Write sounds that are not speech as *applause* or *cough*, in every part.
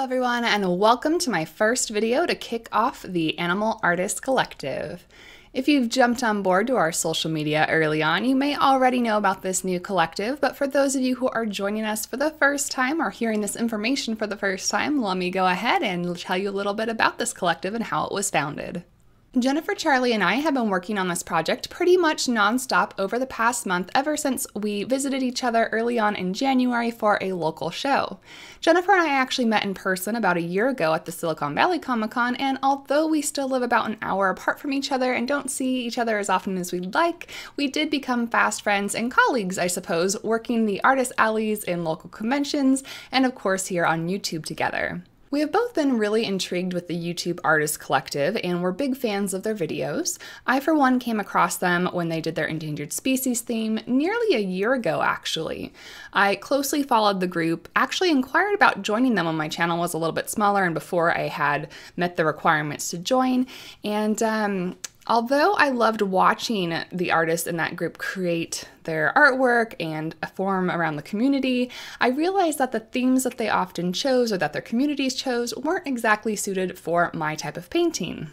everyone, and welcome to my first video to kick off the Animal Artist Collective. If you've jumped on board to our social media early on, you may already know about this new collective, but for those of you who are joining us for the first time or hearing this information for the first time, let me go ahead and tell you a little bit about this collective and how it was founded. Jennifer, Charlee, and I have been working on this project pretty much nonstop over the past month ever since we visited each other early on in January for a local show. Jennifer and I actually met in person about a year ago at the Silicon Valley Comic Con, and although we still live about an hour apart from each other and don't see each other as often as we'd like, we did become fast friends and colleagues, I suppose, working the artist alleys in local conventions and, of course, here on YouTube together. We have both been really intrigued with the YouTube Artist Collective and we're big fans of their videos. I, for one, came across them when they did their endangered species theme nearly a year ago, actually. I closely followed the group, actually inquired about joining them when my channel was a little bit smaller and before I had met the requirements to join, and um, Although I loved watching the artists in that group create their artwork and a form around the community, I realized that the themes that they often chose or that their communities chose weren't exactly suited for my type of painting.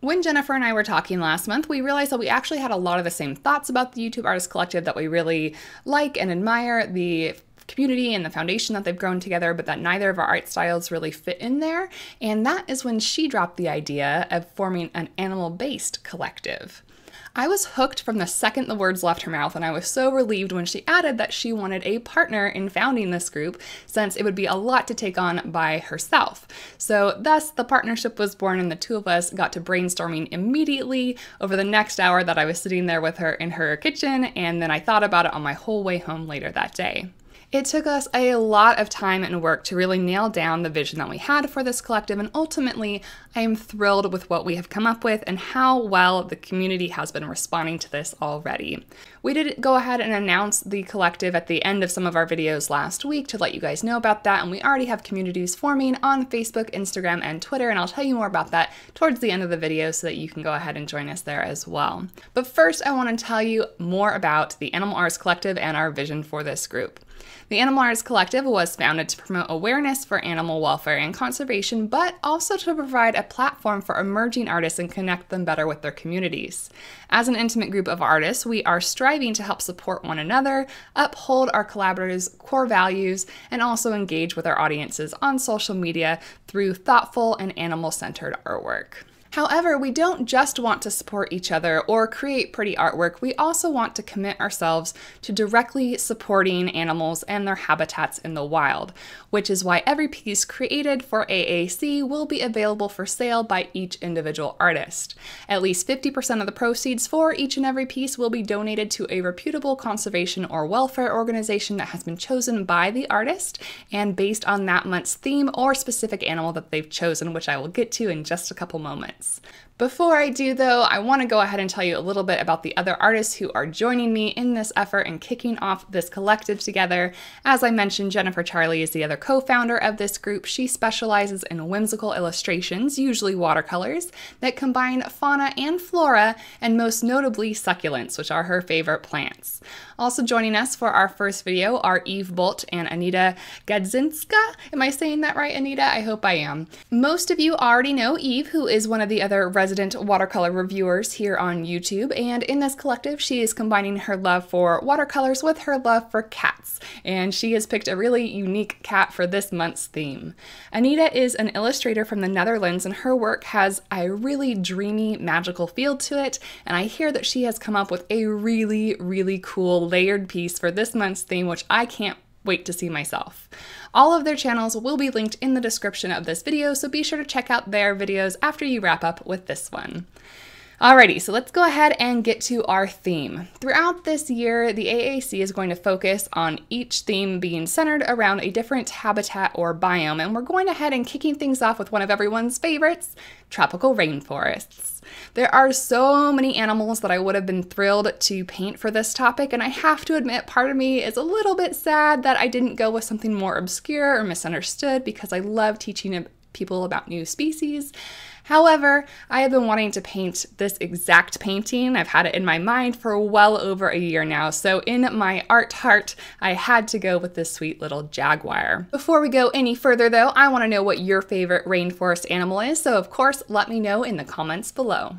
When Jennifer and I were talking last month, we realized that we actually had a lot of the same thoughts about the YouTube Artist Collective that we really like and admire. The community and the foundation that they've grown together, but that neither of our art styles really fit in there. And that is when she dropped the idea of forming an animal based collective. I was hooked from the second the words left her mouth, and I was so relieved when she added that she wanted a partner in founding this group, since it would be a lot to take on by herself. So, thus, the partnership was born, and the two of us got to brainstorming immediately over the next hour that I was sitting there with her in her kitchen, and then I thought about it on my whole way home later that day. It took us a lot of time and work to really nail down the vision that we had for this collective, and ultimately, I am thrilled with what we have come up with and how well the community has been responding to this already. We did go ahead and announce the collective at the end of some of our videos last week to let you guys know about that, and we already have communities forming on Facebook, Instagram, and Twitter, and I'll tell you more about that towards the end of the video so that you can go ahead and join us there as well. But first, I want to tell you more about the Animal Arts Collective and our vision for this group. The Animal Arts Collective was founded to promote awareness for animal welfare and conservation, but also to provide a platform for emerging artists and connect them better with their communities. As an intimate group of artists, we are striving to help support one another, uphold our collaborators' core values, and also engage with our audiences on social media through thoughtful and animal centered artwork. However, we don't just want to support each other or create pretty artwork, we also want to commit ourselves to directly supporting animals and their habitats in the wild, which is why every piece created for AAC will be available for sale by each individual artist. At least 50% of the proceeds for each and every piece will be donated to a reputable conservation or welfare organization that has been chosen by the artist and based on that month's theme or specific animal that they've chosen, which I will get to in just a couple moments. Before I do, though, I want to go ahead and tell you a little bit about the other artists who are joining me in this effort and kicking off this collective together. As I mentioned, Jennifer Charlee is the other co founder of this group. She specializes in whimsical illustrations, usually watercolors, that combine fauna and flora, and most notably succulents, which are her favorite plants. Also joining us for our first video are Eve Bolt and Anita Gadzinska. Am I saying that right, Anita? I hope I am. Most of you already know Eve, who is one of the other resident watercolor reviewers here on YouTube, and in this collective, she is combining her love for watercolors with her love for cats, and she has picked a really unique cat for this month's theme. Anita is an illustrator from the Netherlands, and her work has a really dreamy, magical feel to it, and I hear that she has come up with a really, really cool layered piece for this month's theme, which I can't wait to see myself. All of their channels will be linked in the description of this video, so be sure to check out their videos after you wrap up with this one. Alrighty, so let's go ahead and get to our theme. Throughout this year, the AAC is going to focus on each theme being centered around a different habitat or biome, and we're going ahead and kicking things off with one of everyone's favorites, tropical rainforests. There are so many animals that I would have been thrilled to paint for this topic, and I have to admit, part of me is a little bit sad that I didn't go with something more obscure or misunderstood because I love teaching people about new species. However, I have been wanting to paint this exact painting. I've had it in my mind for well over a year now, so in my art heart, I had to go with this sweet little jaguar. Before we go any further though, I want to know what your favorite rainforest animal is, so of course, let me know in the comments below.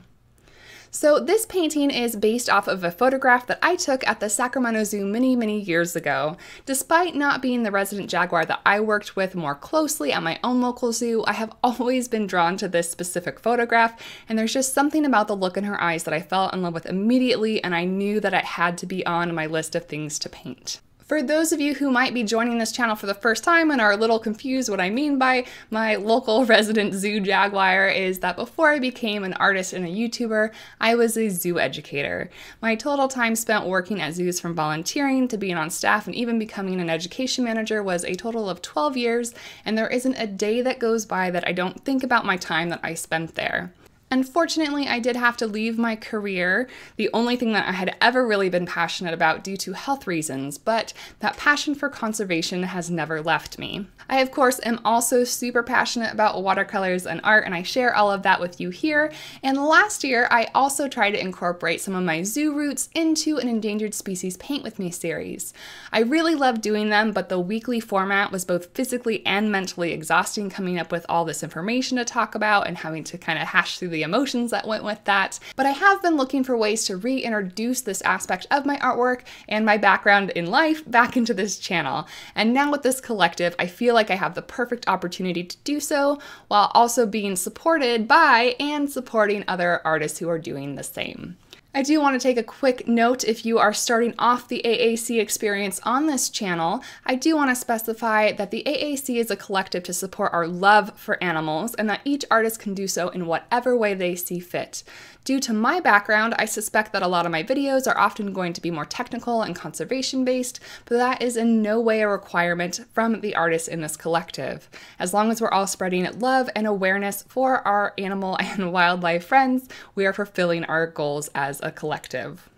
So this painting is based off of a photograph that I took at the Sacramento Zoo many, many years ago. Despite not being the resident jaguar that I worked with more closely at my own local zoo, I have *laughs* always been drawn to this specific photograph, and there's just something about the look in her eyes that I fell in love with immediately, and I knew that it had to be on my list of things to paint. For those of you who might be joining this channel for the first time and are a little confused what I mean by my local *laughs* resident zoo jaguar is that before I became an artist and a YouTuber, I was a zoo educator. My total time spent working at zoos from volunteering to being on staff and even becoming an education manager was a total of 12 years, and there isn't a day that goes by that I don't think about my time that I spent there. Unfortunately, I did have to leave my career, the only thing that I had ever really been passionate about due to health reasons, but that passion for conservation has never left me. I, of course, am also super passionate about watercolors and art, and I share all of that with you here. And last year, I also tried to incorporate some of my zoo roots into an Endangered Species Paint With Me series. I really loved doing them, but the weekly format was both physically and mentally exhausting coming up with all this information to talk about and having to kind of hash through the emotions that went with that. But I have been looking for ways to reintroduce this aspect of my artwork and my background in life back into this channel. And now with this collective, I feel like I have the perfect opportunity to do so while also being supported by and supporting other artists who are doing the same. I do want to take a quick note if you are starting off the AAC experience on this channel. I do want to specify that the AAC is a collective to support our love for animals and that each artist can do so in whatever way they see fit. Due to my background, I suspect that a lot of my videos are often going to be more technical and conservation based, but that is in no way a requirement from the artists in this collective. As long as we're all spreading love and awareness for our animal *laughs* and wildlife friends, we are fulfilling our goals as a collective.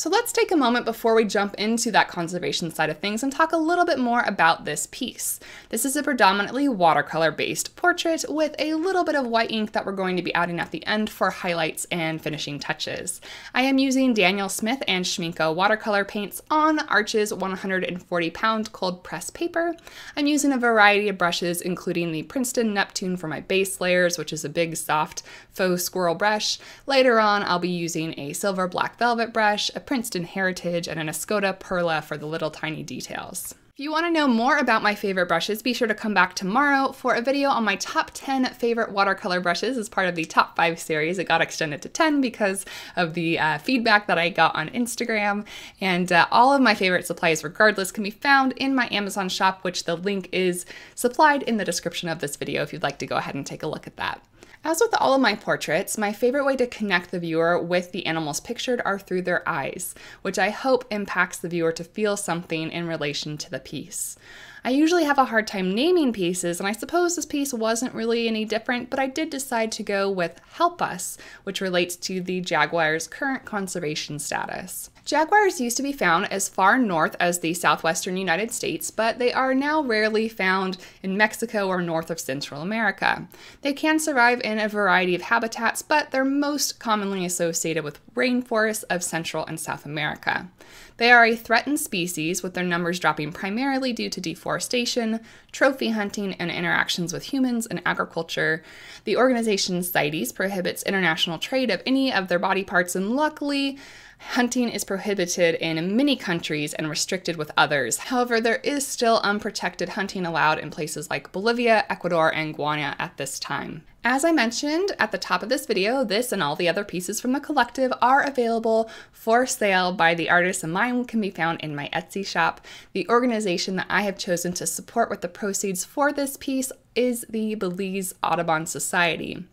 So let's take a moment before we jump into that conservation side of things and talk a little bit more about this piece. This is a predominantly watercolor based portrait with a little bit of white ink that we're going to be adding at the end for highlights and finishing touches. I am using Daniel Smith and Schmincke watercolor paints on Arches 140 pound cold press paper. I'm using a variety of brushes including the Princeton Neptune for my base layers which is a big soft faux squirrel brush. Later on I'll be using a silver black velvet brush, a Princeton Heritage, and an Escoda Perla for the little tiny details. If you want to know more about my favorite brushes, be sure to come back tomorrow for a video on my top 10 favorite watercolor brushes as part of the top 5 series. It got extended to 10 because of the uh, feedback that I got on Instagram. And uh, all of my favorite supplies, regardless, can be found in my Amazon shop, which the link is supplied in the description of this video if you'd like to go ahead and take a look at that. As with all of my portraits, my favorite way to connect the viewer with the animals pictured are through their eyes, which I hope impacts the viewer to feel something in relation to the piece. I usually have a hard time naming pieces, and I suppose this piece wasn't really any different, but I did decide to go with Help Us, which relates to the jaguar's current conservation status. Jaguars used to be found as far north as the southwestern United States, but they are now rarely found in Mexico or north of Central America. They can survive in a variety of habitats, but they're most commonly associated with rainforests of Central and South America. They are a threatened species, with their numbers dropping primarily due to deforestation, trophy hunting, and interactions with humans and agriculture. The organization CITES prohibits international trade of any of their body parts, and luckily, Hunting is prohibited in many countries and restricted with others. However, there is still unprotected hunting allowed in places like Bolivia, Ecuador, and Guyana at this time. As I mentioned at the top of this video, this and all the other pieces from the collective are available for sale by the artist and mine can be found in my Etsy shop. The organization that I have chosen to support with the proceeds for this piece is the Belize Audubon Society.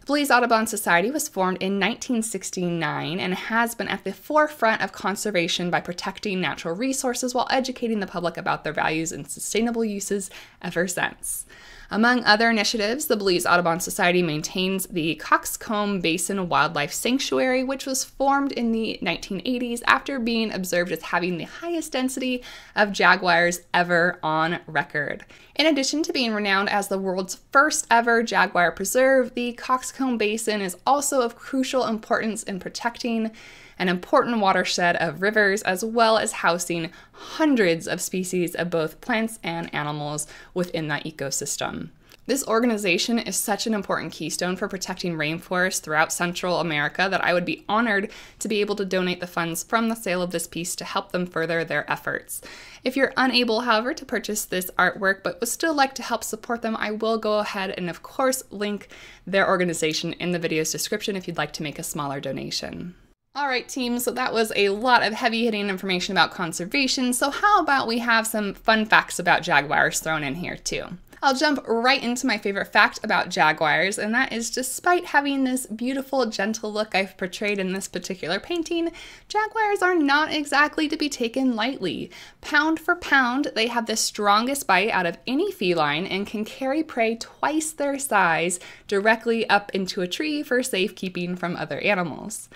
The Belize Audubon Society was formed in 1969 and has been at the forefront of conservation by protecting natural resources while educating the public about their values and sustainable uses ever since. Among other initiatives, the Belize Audubon Society maintains the Cockscomb Basin Wildlife Sanctuary, which was formed in the 1980s after being observed as having the highest density of jaguars ever on record. In addition to being renowned as the world's first ever jaguar preserve, the Cockscomb Basin is also of crucial importance in protecting an important watershed of rivers, as well as housing hundreds of species of both plants and animals within that ecosystem. This organization is such an important keystone for protecting rainforests throughout Central America that I would be honored to be able to donate the funds from the sale of this piece to help them further their efforts. If you're unable, however, to purchase this artwork but would still like to help support them, I will go ahead and, of course, link their organization in the video's description if you'd like to make a smaller donation. All right, team, so that was a lot of heavy hitting information about conservation. So, how about we have some fun facts about jaguars thrown in here, too? I'll jump right into my favorite fact about jaguars, and that is despite having this beautiful, gentle look I've portrayed in this particular painting, jaguars are not exactly to be taken lightly. Pound for pound, they have the strongest bite out of any feline and can carry prey twice their size directly up into a tree for safekeeping from other animals.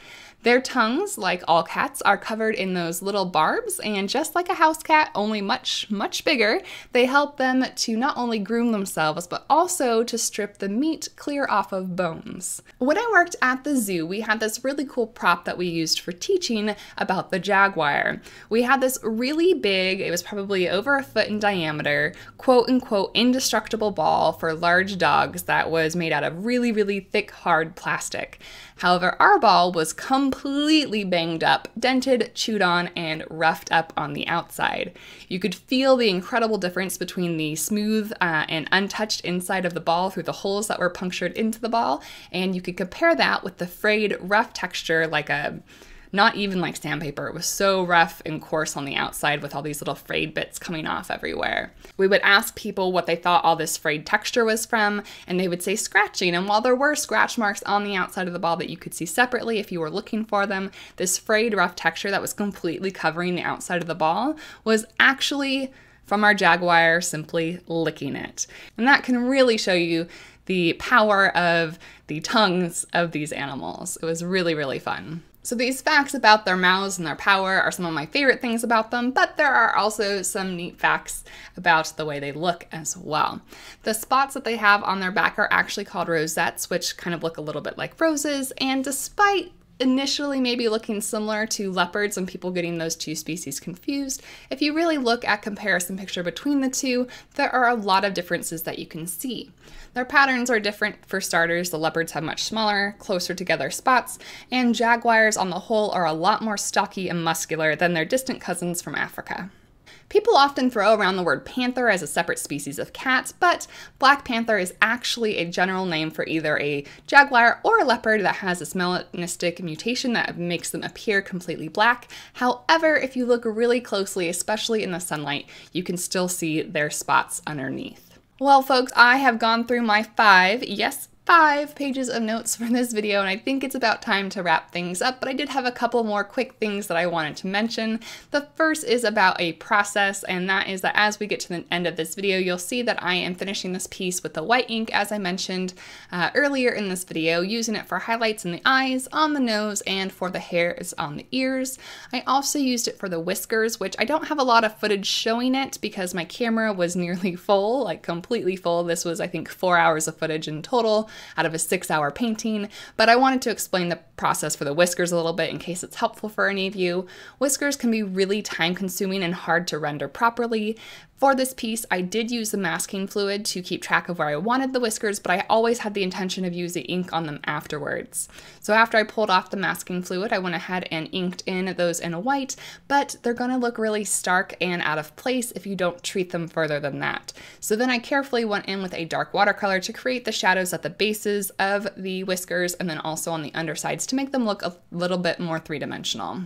Their tongues, like all cats, are covered in those little barbs, and just like a house cat, only much, much bigger, they help them to not only groom themselves, but also to strip the meat clear off of bones. When I worked at the zoo, we had this really cool prop that we used for teaching about the jaguar. We had this really big, it was probably over a foot in diameter, quote unquote, indestructible ball for large dogs that was made out of really, really thick, hard plastic. However, our ball was completely banged up, dented, chewed on, and roughed up on the outside. You could feel the incredible difference between the smooth uh, and untouched inside of the ball through the holes that were punctured into the ball, and you could compare that with the frayed, rough texture like a not even like sandpaper. It was so rough and coarse on the outside with all these little frayed bits coming off everywhere. We would ask people what they thought all this frayed texture was from, and they would say scratching. And while there were scratch marks on the outside of the ball that you could see separately if you were looking for them, this frayed, rough texture that was completely covering the outside of the ball was actually from our Jaguar simply licking it. And that can really show you the power of the tongues of these animals. It was really, really fun. So these facts about their mouths and their power are some of my favorite things about them, but there are also some neat facts about the way they look as well. The spots that they have on their back are actually called rosettes, which kind of look a little bit like roses, and despite initially maybe looking similar to leopards and people getting those two species confused, if you really look at comparison picture between the two, there are a lot of differences that you can see. Their patterns are different. For starters, the leopards have much smaller, closer together spots, and jaguars on the whole are a lot more stocky and muscular than their distant cousins from Africa. People often throw around the word panther as a separate species of cat, but black panther is actually a general name for either a jaguar or a leopard that has this melanistic mutation that makes them appear completely black. However, if you look really closely, especially in the sunlight, you can still see their spots underneath. Well, folks, I have gone through my five, yes, five pages of notes for this video and I think it's about time to wrap things up, but I did have a couple more quick things that I wanted to mention. The first is about a process and that is that as we get to the end of this video, you'll see that I am finishing this piece with the white ink as I mentioned uh, earlier in this video, using it for highlights in the eyes, on the nose, and for the hairs on the ears. I also used it for the whiskers, which I don't have a lot of footage showing it because my camera was nearly *laughs* full, like completely full. This was I think four hours of footage in total out of a six hour painting, but I wanted to explain the process for the whiskers a little bit in case it's helpful for any of you. Whiskers can be really time consuming and hard to render properly. For this piece, I did use the masking fluid to keep track of where I wanted the whiskers, but I always had the intention of using ink on them afterwards. So after I pulled off the masking fluid, I went ahead and inked in those in a white, but they're gonna look really stark and out of place if you don't treat them further than that. So then I carefully went in with a dark watercolor to create the shadows at the bases of the whiskers and then also on the undersides to make them look a little bit more three-dimensional.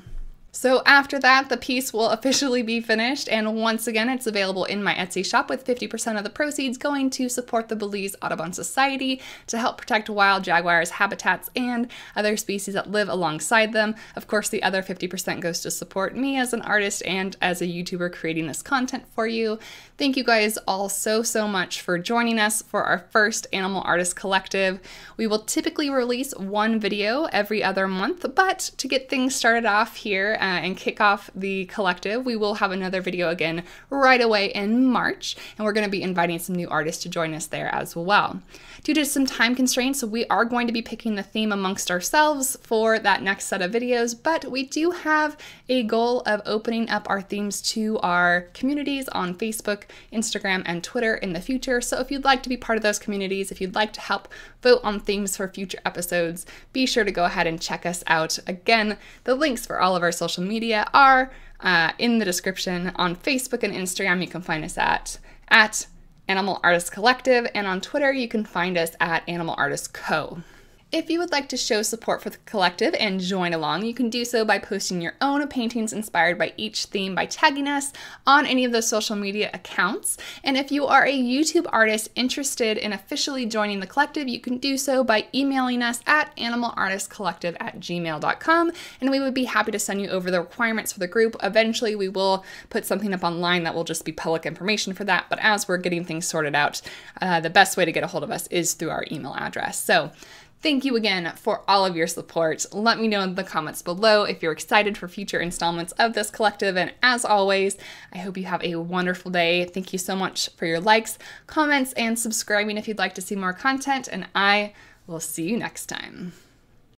So after that, the piece will officially be finished, and once again, it's available in my Etsy shop with 50% of the proceeds going to support the Belize Audubon Society to help protect wild jaguars, habitats, and other species that live alongside them. Of course, the other 50% goes to support me as an artist and as a YouTuber creating this content for you. Thank you guys all so, so much for joining us for our first Animal Artist Collective. We will typically release one video every other month, but to get things started off here, uh, and kick off the collective, we will have another video again right away in March, and we're going to be inviting some new artists to join us there as well. Due to some time constraints, we are going to be picking the theme amongst ourselves for that next set of videos, but we do have a goal of opening up our themes to our communities on Facebook, Instagram, and Twitter in the future. So if you'd like to be part of those communities, if you'd like to help vote on themes for future episodes, be sure to go ahead and check us out. Again, the links for all of our social media are uh, in the description. On Facebook and Instagram, you can find us at at Animal Artist Collective, and on Twitter, you can find us at Animal Artist Co. If you would like to show support for the collective and join along, you can do so by posting your own paintings inspired by each theme by tagging us on any of those social media accounts. And if you are a YouTube artist interested in officially joining the collective, you can do so by emailing us at animalartistcollective at gmail.com, and we would be happy to send you over the requirements for the group. Eventually, we will put something up online that will just be public information for that, but as we're getting things sorted out, uh, the best way to get a hold of us is through our email address. So, Thank you again for all of your support. Let me know in the comments below if you're excited for future installments of this collective. And as always, I hope you have a wonderful day. Thank you so much for your likes, comments, and subscribing if you'd like to see more content. And I will see you next time.